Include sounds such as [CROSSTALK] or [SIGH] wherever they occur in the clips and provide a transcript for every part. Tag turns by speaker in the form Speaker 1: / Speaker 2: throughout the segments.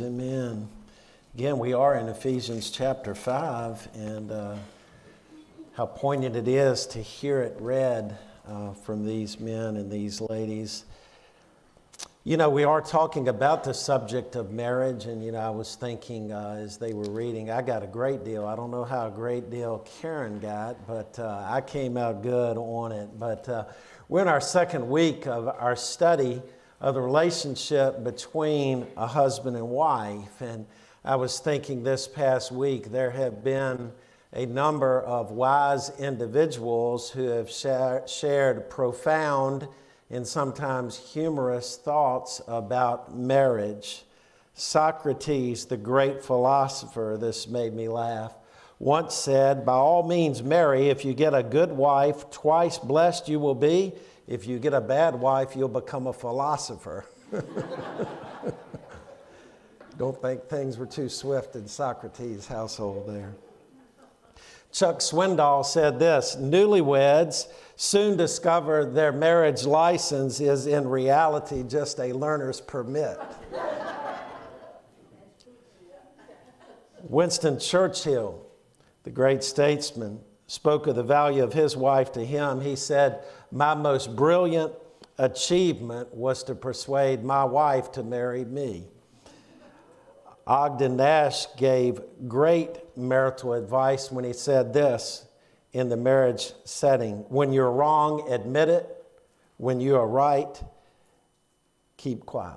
Speaker 1: Amen. Again, we are in Ephesians chapter 5, and uh, how poignant it is to hear it read uh, from these men and these ladies. You know, we are talking about the subject of marriage, and, you know, I was thinking uh, as they were reading, I got a great deal. I don't know how a great deal Karen got, but uh, I came out good on it. But uh, we're in our second week of our study of the relationship between a husband and wife. And I was thinking this past week, there have been a number of wise individuals who have shared profound and sometimes humorous thoughts about marriage. Socrates, the great philosopher, this made me laugh, once said, By all means, marry. If you get a good wife, twice blessed you will be if you get a bad wife, you'll become a philosopher. [LAUGHS] Don't think things were too swift in Socrates' household there. Chuck Swindoll said this Newlyweds soon discover their marriage license is in reality just a learner's permit. Winston Churchill, the great statesman, spoke of the value of his wife to him. He said, My most brilliant achievement was to persuade my wife to marry me. Ogden Nash gave great marital advice when he said this in the marriage setting When you're wrong, admit it. When you are right, keep quiet.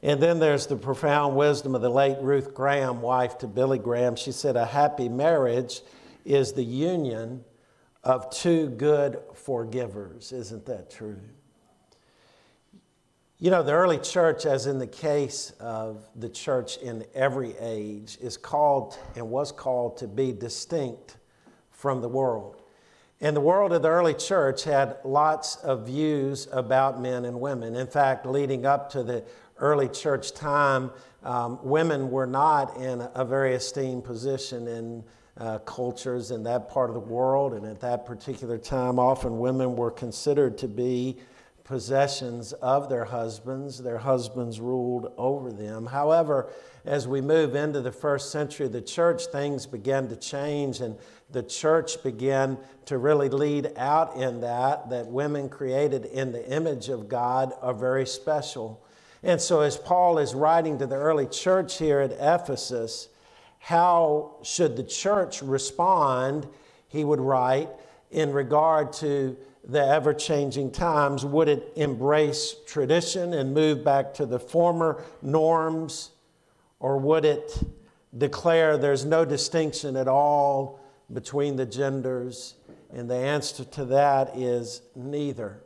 Speaker 1: And then there's the profound wisdom of the late Ruth Graham, wife to Billy Graham. She said, A happy marriage is the union of two good forgivers. Isn't that true? You know, the early church, as in the case of the church in every age, is called and was called to be distinct from the world. And the world of the early church had lots of views about men and women. In fact, leading up to the early church time, um, women were not in a very esteemed position in uh, cultures in that part of the world. And at that particular time, often women were considered to be possessions of their husbands. Their husbands ruled over them. However, as we move into the first century of the church, things began to change, and the church began to really lead out in that, that women created in the image of God are very special. And so, as Paul is writing to the early church here at Ephesus, how should the church respond? He would write in regard to the ever changing times. Would it embrace tradition and move back to the former norms? Or would it declare there's no distinction at all between the genders? And the answer to that is neither.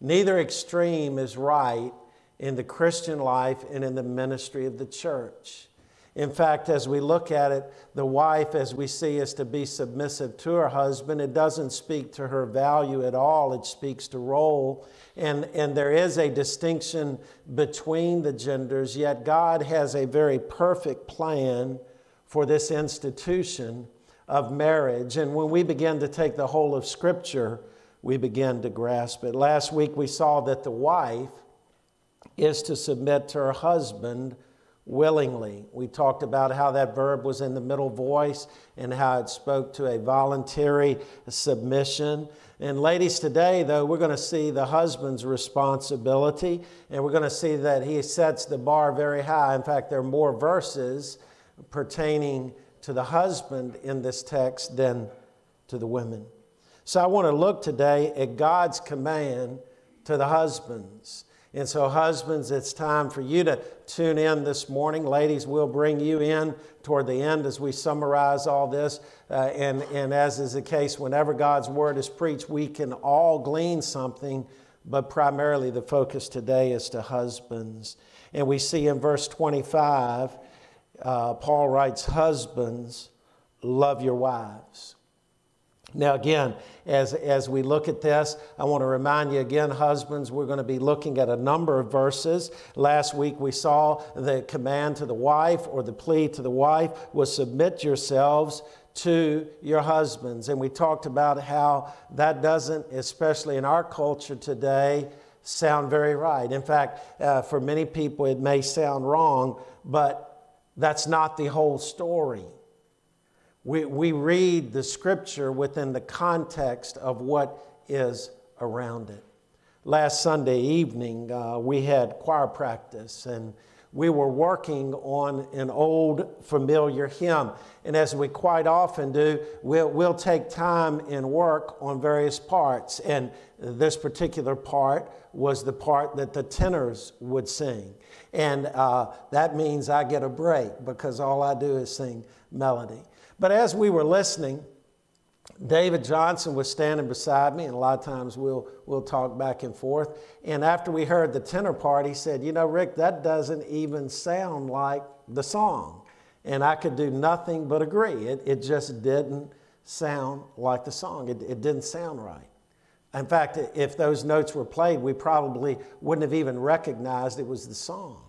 Speaker 1: Neither extreme is right in the Christian life and in the ministry of the church. In fact, as we look at it, the wife, as we see, is to be submissive to her husband. It doesn't speak to her value at all, it speaks to role. And, and there is a distinction between the genders, yet God has a very perfect plan for this institution of marriage. And when we begin to take the whole of Scripture, we begin to grasp it. Last week we saw that the wife is to submit to her husband willingly. We talked about how that verb was in the middle voice and how it spoke to a voluntary submission. And ladies, today, though, we're going to see the husband's responsibility, and we're going to see that he sets the bar very high. In fact, there are more verses pertaining to the husband in this text than to the women. So I want to look today at God's command to the husbands. And so, husbands, it's time for you to tune in this morning. Ladies, we'll bring you in toward the end as we summarize all this. Uh, and, and as is the case, whenever God's word is preached, we can all glean something, but primarily the focus today is to husbands. And we see in verse 25, uh, Paul writes, Husbands, love your wives. Now, again, as, as we look at this, I want to remind you again, husbands, we're going to be looking at a number of verses. Last week we saw the command to the wife or the plea to the wife was submit yourselves to your husbands. And we talked about how that doesn't, especially in our culture today, sound very right. In fact, uh, for many people, it may sound wrong, but that's not the whole story. We, we read the scripture within the context of what is around it. Last Sunday evening, uh, we had choir practice, and we were working on an old familiar hymn. And as we quite often do, we'll, we'll take time and work on various parts. And this particular part was the part that the tenors would sing. And uh, that means I get a break because all I do is sing melody. But as we were listening, David Johnson was standing beside me, and a lot of times we'll, we'll talk back and forth. And after we heard the tenor part, he said, You know, Rick, that doesn't even sound like the song. And I could do nothing but agree. It, it just didn't sound like the song, it, it didn't sound right. In fact, if those notes were played, we probably wouldn't have even recognized it was the song.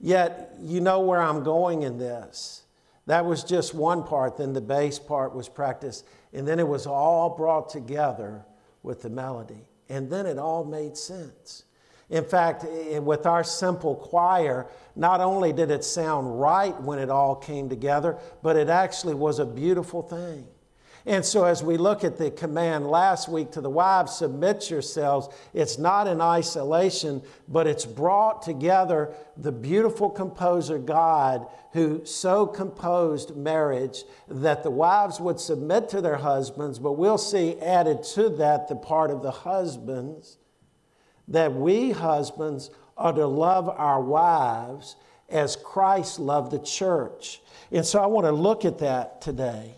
Speaker 1: Yet, you know where I'm going in this. That was just one part, then the bass part was practiced, and then it was all brought together with the melody. And then it all made sense. In fact, with our simple choir, not only did it sound right when it all came together, but it actually was a beautiful thing. And so, as we look at the command last week to the wives, submit yourselves, it's not in isolation, but it's brought together the beautiful composer God who so composed marriage that the wives would submit to their husbands, but we'll see added to that the part of the husbands that we husbands are to love our wives as Christ loved the church. And so I want to look at that today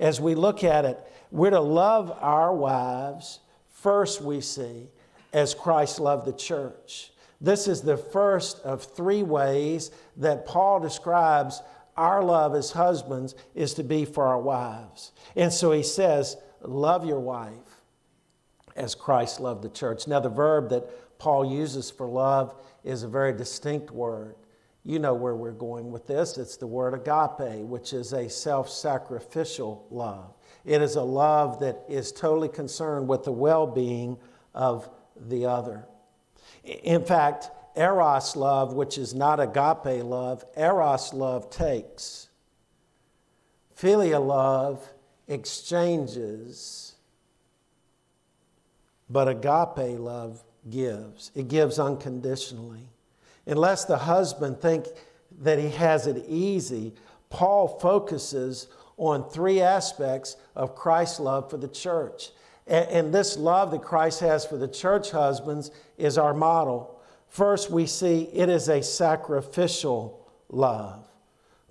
Speaker 1: as we look at it, we're to love our wives, first we see, as Christ loved the church. This is the first of three ways that Paul describes our love as husbands is to be for our wives. And so he says, Love your wife as Christ loved the church. Now, the verb that Paul uses for love is a very distinct word. You know where we're going with this. It's the word agape, which is a self sacrificial love. It is a love that is totally concerned with the well being of the other. In fact, eros love, which is not agape love, eros love takes. Philia love exchanges, but agape love gives. It gives unconditionally unless the husband think that he has it easy, Paul focuses on three aspects of Christ's love for the church. And, this love that Christ has for the church husbands is our model. First, we see it is a sacrificial love.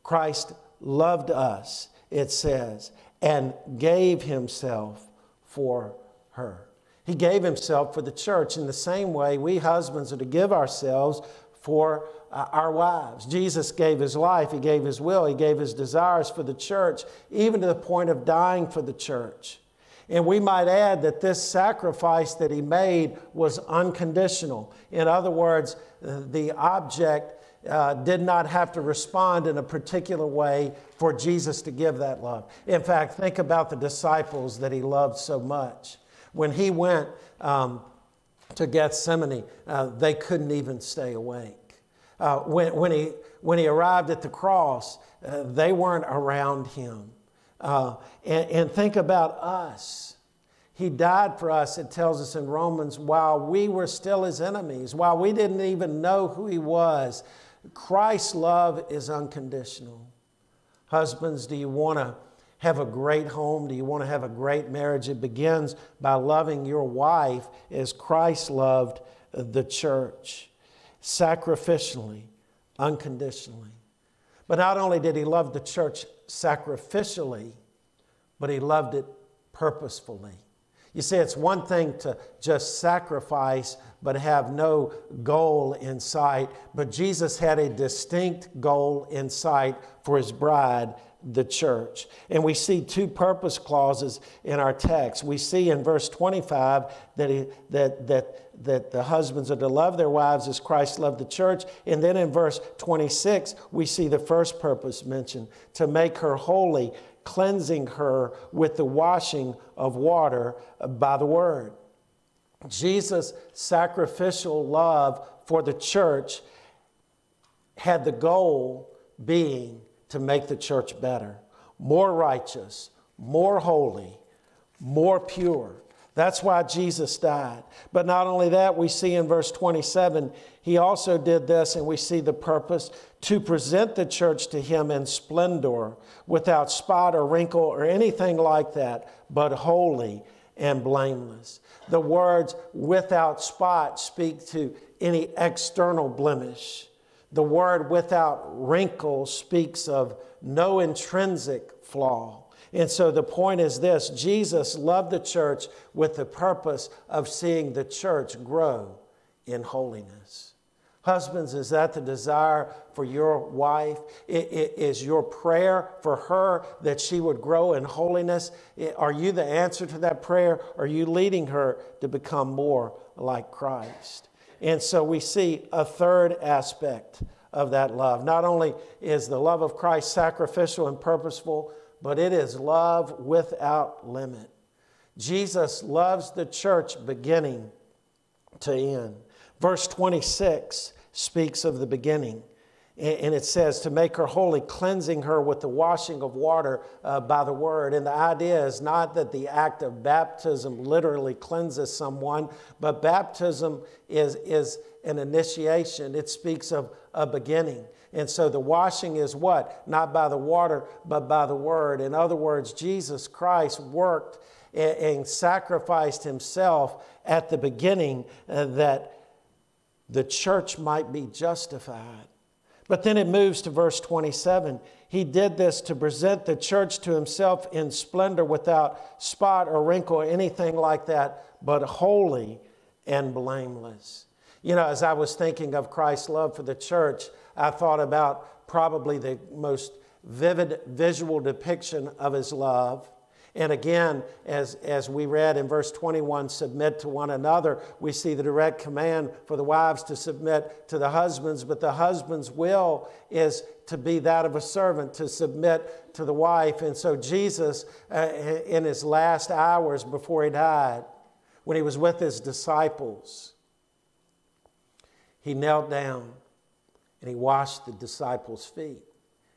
Speaker 1: Christ loved us, it says, and gave himself for her. He gave himself for the church. In the same way, we husbands are to give ourselves for uh, our wives. Jesus gave his life, he gave his will, he gave his desires for the church, even to the point of dying for the church. And we might add that this sacrifice that he made was unconditional. In other words, uh, the object uh, did not have to respond in a particular way for Jesus to give that love. In fact, think about the disciples that he loved so much. When he went um, to Gethsemane, uh, they couldn't even stay awake. Uh, when, when, he, when he arrived at the cross, uh, they weren't around him. Uh, and, and think about us. He died for us, it tells us in Romans, while we were still his enemies, while we didn't even know who he was. Christ's love is unconditional. Husbands, do you want to have a great home? Do you want to have a great marriage? It begins by loving your wife as Christ loved the church, sacrificially, unconditionally. But not only did he love the church sacrificially, but he loved it purposefully. You see, it's one thing to just sacrifice but have no goal in sight. But Jesus had a distinct goal in sight for his bride, the church. And we see two purpose clauses in our text. We see in verse 25 that, he, that, that, that the husbands are to love their wives as Christ loved the church. And then in verse 26, we see the first purpose mentioned to make her holy, cleansing her with the washing of water by the word. Jesus' sacrificial love for the church had the goal being to make the church better, more righteous, more holy, more pure. That's why Jesus died. But not only that, we see in verse 27, he also did this, and we see the purpose to present the church to him in splendor, without spot or wrinkle or anything like that, but holy and blameless. The words without spot speak to any external blemish. The word without wrinkle speaks of no intrinsic flaw. And so the point is this Jesus loved the church with the purpose of seeing the church grow in holiness. Husbands, is that the desire for your wife? Is your prayer for her that she would grow in holiness? Are you the answer to that prayer? Are you leading her to become more like Christ? And so we see a third aspect of that love. Not only is the love of Christ sacrificial and purposeful, but it is love without limit. Jesus loves the church beginning to end. Verse 26 speaks of the beginning. And it says to make her holy, cleansing her with the washing of water uh, by the word. And the idea is not that the act of baptism literally cleanses someone, but baptism is, is an initiation. It speaks of a beginning. And so the washing is what? Not by the water, but by the word. In other words, Jesus Christ worked and, sacrificed himself at the beginning uh, that the church might be justified. But then it moves to verse 27. He did this to present the church to himself in splendor without spot or wrinkle or anything like that, but holy and blameless. You know, as I was thinking of Christ's love for the church, I thought about probably the most vivid visual depiction of his love and again, as, as we read in verse 21, submit to one another, we see the direct command for the wives to submit to the husbands, but the husband's will is to be that of a servant, to submit to the wife. And so, Jesus, uh, in his last hours before he died, when he was with his disciples, he knelt down and he washed the disciples' feet.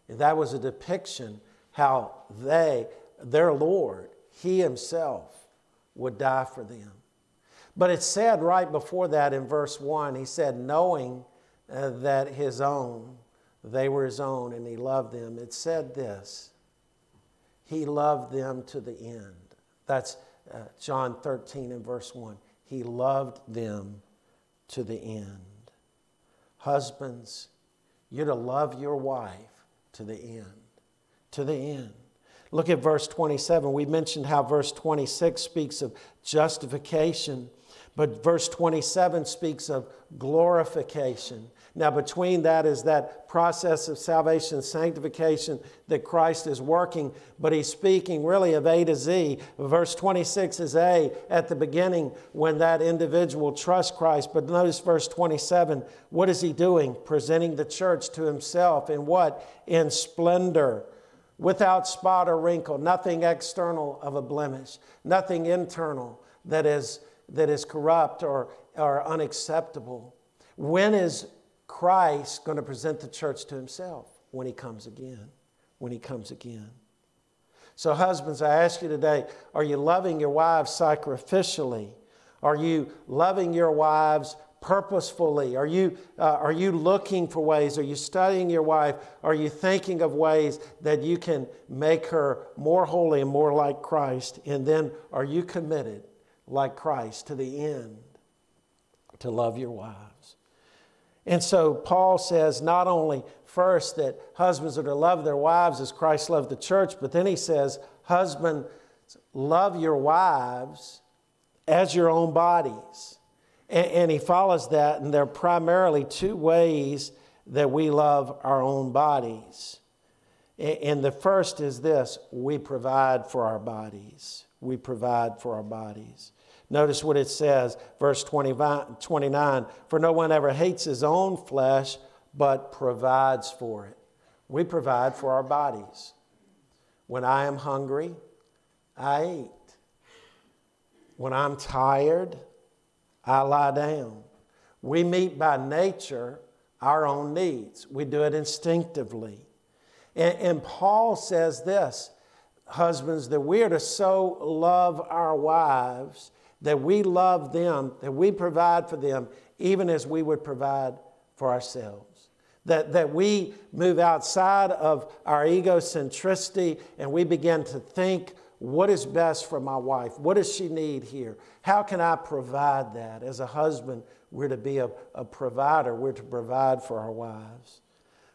Speaker 1: And that was a depiction how they, their Lord, He Himself, would die for them. But it said right before that in verse 1, He said, knowing uh, that His own, they were His own, and He loved them, it said this He loved them to the end. That's uh, John 13 and verse 1. He loved them to the end. Husbands, you're to love your wife to the end. To the end. Look at verse 27. We mentioned how verse 26 speaks of justification, but verse 27 speaks of glorification. Now, between that is that process of salvation, and sanctification that Christ is working, but he's speaking really of A to Z. Verse 26 is A at the beginning when that individual trusts Christ. But notice verse 27. What is he doing? Presenting the church to himself in what? In splendor without spot or wrinkle, nothing external of a blemish, nothing internal that is, that is corrupt or, or unacceptable. When is Christ going to present the church to himself? When he comes again. When he comes again. So, husbands, I ask you today are you loving your wives sacrificially? Are you loving your wives purposefully? Are you, uh, are you looking for ways? Are you studying your wife? Are you thinking of ways that you can make her more holy and more like Christ? And then are you committed, like Christ, to the end to love your wives? And so Paul says not only first that husbands are to love their wives as Christ loved the church, but then he says, husband, love your wives as your own bodies. And, and he follows that, and there are primarily two ways that we love our own bodies. And the first is this we provide for our bodies. We provide for our bodies. Notice what it says, verse 29 For no one ever hates his own flesh, but provides for it. We provide for our bodies. When I am hungry, I eat. When I'm tired, I lie down. We meet by nature our own needs, we do it instinctively. And, and Paul says this husbands, that we are to so love our wives that we love them, that we provide for them, even as we would provide for ourselves. That, that we move outside of our egocentricity and we begin to think what is best for my wife? What does she need here? How can I provide that? As a husband, we're to be a, a provider, we're to provide for our wives.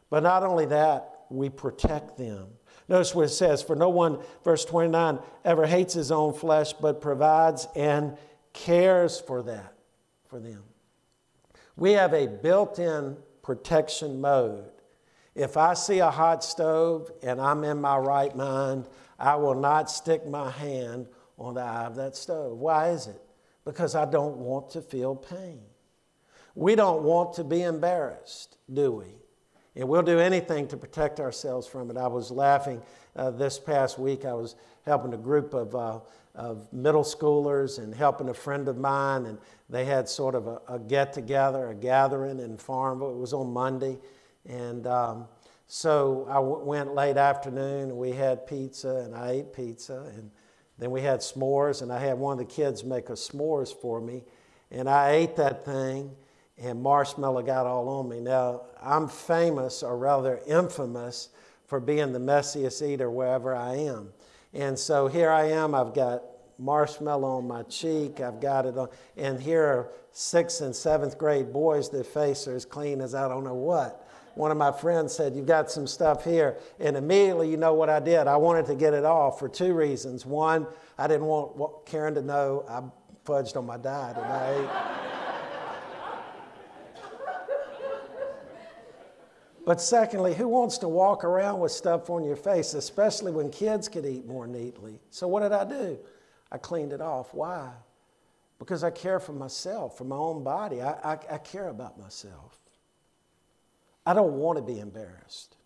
Speaker 1: But not only that, we protect them. Notice what it says For no one, verse 29, ever hates his own flesh, but provides and cares for that, for them. We have a built in protection mode. If I see a hot stove and I'm in my right mind, I will not stick my hand on the eye of that stove. Why is it? Because I don't want to feel pain. We don't want to be embarrassed, do we? And we'll do anything to protect ourselves from it. I was laughing uh, this past week. I was helping a group of, uh, of middle schoolers and helping a friend of mine, and they had sort of a, a get together, a gathering in Farmville. It was on Monday. And um, so I w- went late afternoon and we had pizza and I ate pizza and then we had s'mores and I had one of the kids make a s'mores for me and I ate that thing and marshmallow got all on me. Now I'm famous or rather infamous for being the messiest eater wherever I am. And so here I am, I've got marshmallow on my cheek, I've got it on, and here are sixth and seventh grade boys, their face are as clean as I don't know what one of my friends said, You've got some stuff here. And immediately, you know what I did? I wanted to get it off for two reasons. One, I didn't want Karen to know I fudged on my diet and I ate. But secondly, who wants to walk around with stuff on your face, especially when kids could eat more neatly? So, what did I do? I cleaned it off. Why? Because I care for myself, for my own body. I, I, I care about myself. I don't want to be embarrassed.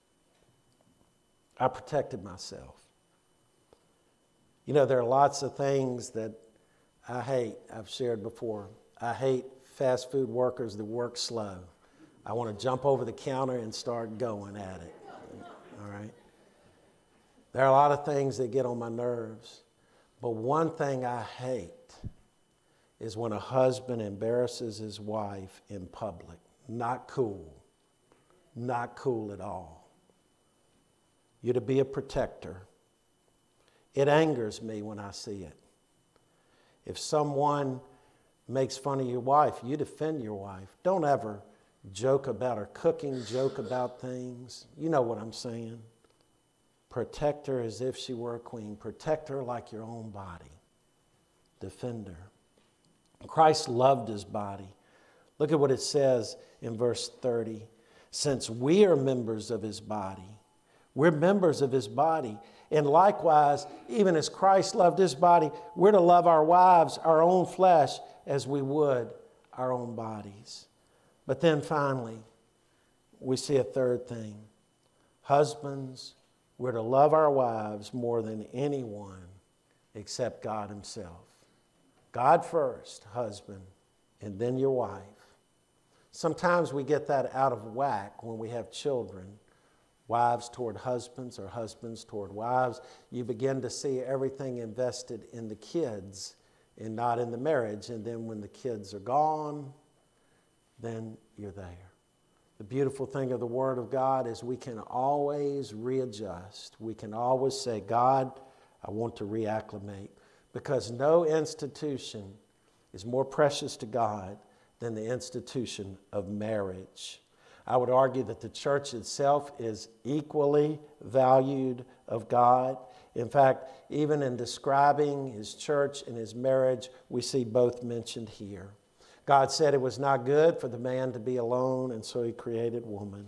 Speaker 1: I protected myself. You know, there are lots of things that I hate, I've shared before. I hate fast food workers that work slow. I want to jump over the counter and start going at it. All right? There are a lot of things that get on my nerves. But one thing I hate is when a husband embarrasses his wife in public. Not cool not cool at all. You're to be a protector. It angers me when I see it. If someone makes fun of your wife, you defend your wife. Don't ever joke about her cooking, joke about things. You know what I'm saying. Protect her as if she were a queen. Protect her like your own body. Defend her. Christ loved his body. Look at what it says in verse 30 since we are members of his body. We're members of his body. And likewise, even as Christ loved his body, we're to love our wives, our own flesh, as we would our own bodies. But then finally, we see a third thing. Husbands, we're to love our wives more than anyone except God Himself. God first, husband, and then your wife. Sometimes we get that out of whack when we have children, wives toward husbands or husbands toward wives. You begin to see everything invested in the kids and not in the marriage. And then when the kids are gone, then you're there. The beautiful thing of the Word of God is we can always readjust. We can always say, God, I want to reacclimate. Because no institution is more precious to God than the institution of marriage. I would argue that the church itself is equally valued of God. In fact, even in describing his church and his marriage, we see both mentioned here. God said it was not good for the man to be alone, and so he created woman.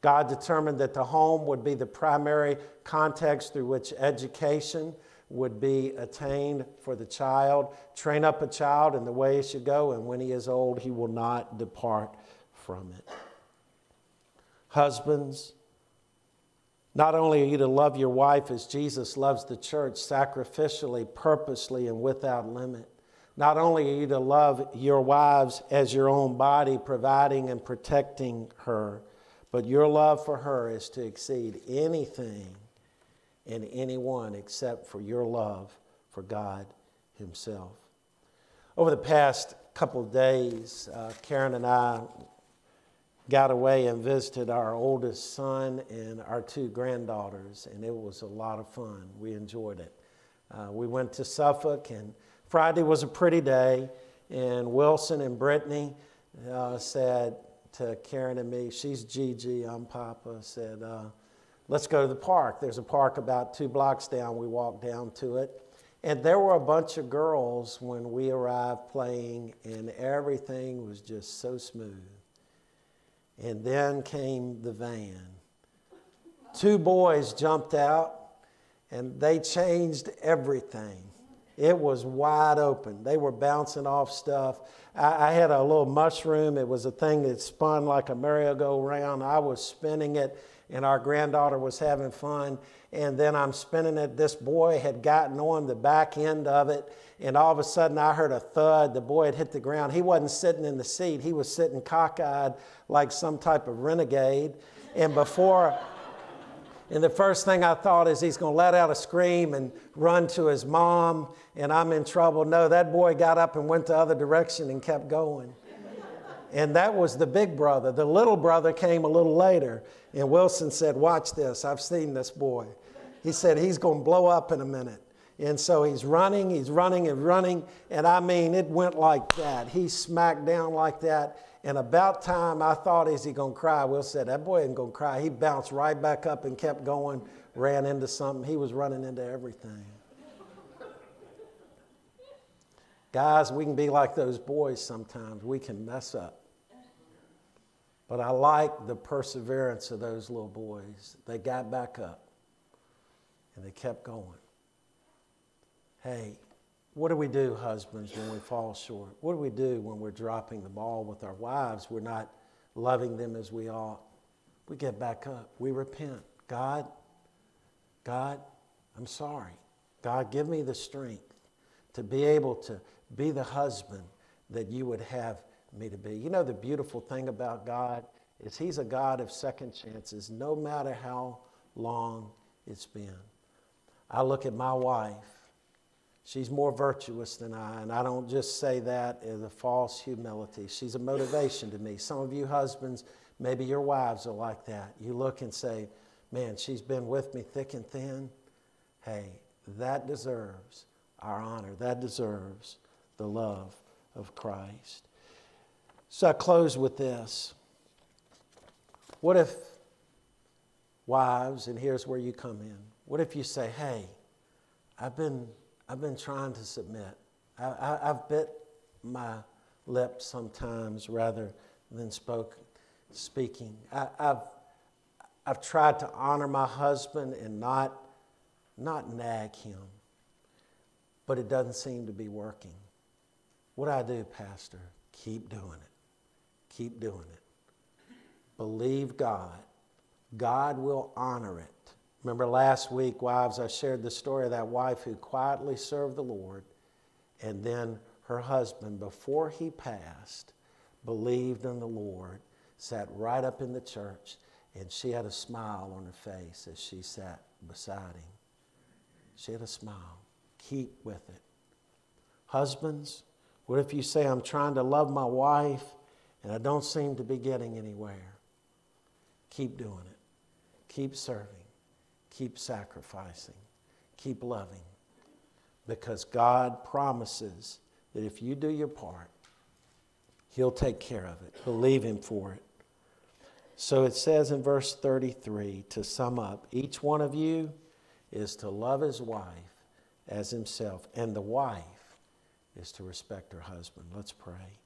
Speaker 1: God determined that the home would be the primary context through which education would be attained for the child. Train up a child in the way he should go, and when he is old, he will not depart from it. Husbands, not only are you to love your wife as Jesus loves the church, sacrificially, purposely, and without limit, Not only are you to love your wives as your own body, providing and protecting her, but your love for her is to exceed anything and anyone except for your love for God Himself. Over the past couple of days, uh, Karen and I got away and visited our oldest son and our two granddaughters, and it was a lot of fun. We enjoyed it. Uh, we went to Suffolk, and Friday was a pretty day, and Wilson and Brittany uh, said to Karen and me, she's Gigi, I'm Papa, said, uh, let's go to the park. There's a park about two blocks down. We walked down to it. And there were a bunch of girls when we arrived playing, and everything was just so smooth. And then came the van. Two boys jumped out, and they changed everything. It was wide open. They were bouncing off stuff. I, I, had a little mushroom. It was a thing that spun like a merry-go-round. I was spinning it, and our granddaughter was having fun. And then I'm spinning it. This boy had gotten on the back end of it, and all of a sudden I heard a thud. The boy had hit the ground. He wasn't sitting in the seat, he was sitting cockeyed like some type of renegade. And before and the first thing I thought is he's going to let out a scream and run to his mom, and I'm in trouble. No, that boy got up and went the other direction and kept going. And that was the big brother. The little brother came a little later, and Wilson said, Watch this. I've seen this boy. He said, He's going to blow up in a minute. And so he's running, he's running and running. And I mean, it went like that. He smacked down like that. And about time I thought, is he going to cry? Will said, that boy isn't going to cry. He bounced right back up and kept going, ran into something. He was running into everything. Guys, we can be like those boys sometimes. We can mess up. But I like the perseverance of those little boys. They got back up and they kept going. Hey, what do we do, husbands, when we fall short? What do we do when we're dropping the ball with our wives? We're not loving them as we ought. We get back up. We repent. God, God, I'm sorry. God, give me the strength to be able to be the husband that you would have me to be. You know, the beautiful thing about God is He's a God of second chances, no matter how long it's been. I look at my wife She's more virtuous than I, and I don't just say that as a false humility. She's a motivation to me. Some of you husbands, maybe your wives are like that. You look and say, Man, she's been with me thick and thin. Hey, that deserves our honor. That deserves the love of Christ. So I close with this. What if, wives, and here's where you come in, what if you say, Hey, I've been I've been trying to submit. I, have bit my lip sometimes rather than spoke, speaking. I, have I've tried to honor my husband and not, not nag him, but it doesn't seem to be working. What do I do, Pastor? Keep doing it. Keep doing it. Believe God. God will honor it. Remember last week, wives, I shared the story of that wife who quietly served the Lord, and then her husband, before he passed, believed in the Lord, sat right up in the church, and she had a smile on her face as she sat beside him. She had a smile. Keep with it. Husbands, what if you say, I'm trying to love my wife and I don't seem to be getting anywhere? Keep doing it. Keep serving keep sacrificing, keep loving. Because God promises that if you do your part, He'll take care of it. Believe Him for it. So it says in verse 33 to sum up each one of you is to love his wife as himself, and the wife is to respect her husband. Let's pray.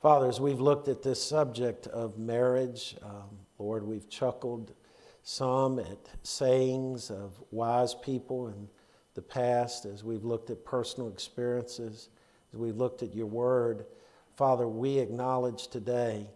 Speaker 1: Father, as we've looked at this subject of marriage, um, Lord, we've chuckled some at sayings of wise people in the past, as we've looked at personal experiences, as we've looked at your word. Father, we acknowledge today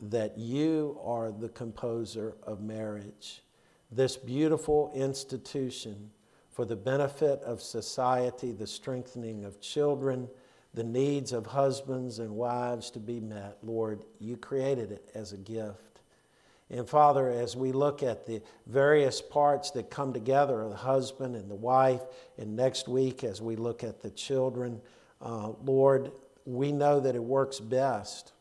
Speaker 1: that you are the composer of marriage, this beautiful institution for the benefit of society, the strengthening of children, the needs of husbands and wives to be met. Lord, you created it as a gift. And Father, as we look at the various parts that come together the husband and the wife, and next week as we look at the children, uh, Lord, we know that it works best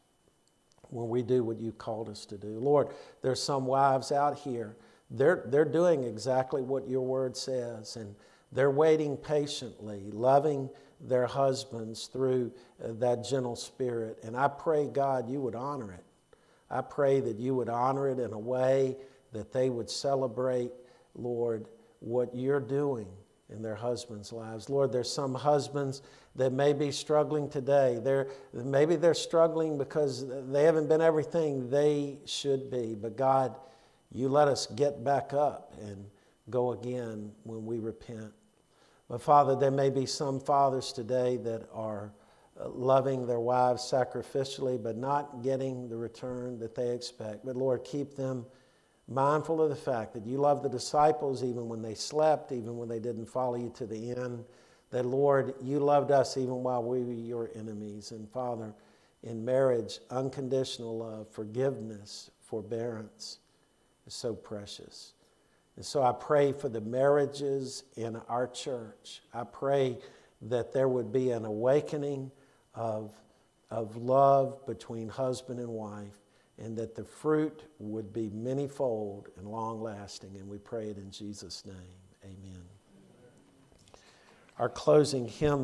Speaker 1: when we do what you called us to do. Lord, there's some wives out here, they're, they're doing exactly what your word says, and they're waiting patiently, loving their husbands through uh, that gentle spirit. And I pray, God, you would honor it. I pray that you would honor it in a way that they would celebrate, Lord, what you're doing in their husbands' lives. Lord, there's some husbands that may be struggling today. They're, maybe they're struggling because they haven't been everything they should be. But God, you let us get back up and go again when we repent. But Father, there may be some fathers today that are uh, loving their wives sacrificially, but not getting the return that they expect. But Lord, keep them mindful of the fact that you love the disciples even when they slept, even when they didn't follow you to the end. That, Lord, you loved us even while we were your enemies. And Father, in marriage, unconditional love, forgiveness, forbearance is so precious. And so I pray for the marriages in our church. I pray that there would be an awakening of, of love between husband and wife, and that the fruit would be manyfold and long lasting. And we pray it in Jesus' name. Amen. Our closing hymn.